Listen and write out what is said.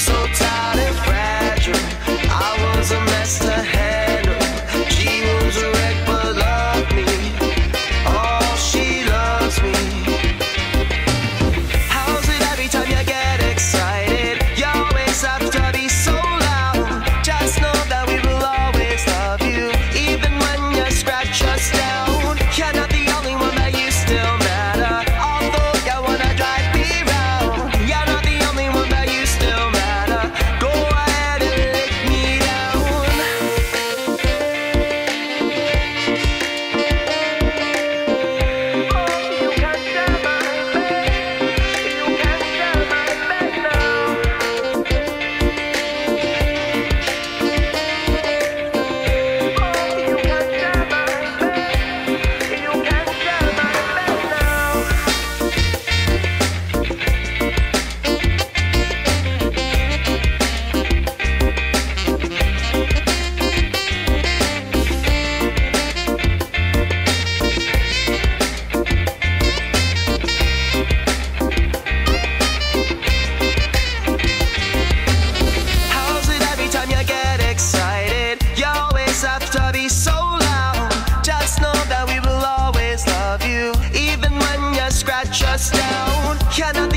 so tired and fragile. scratch us down. Cannot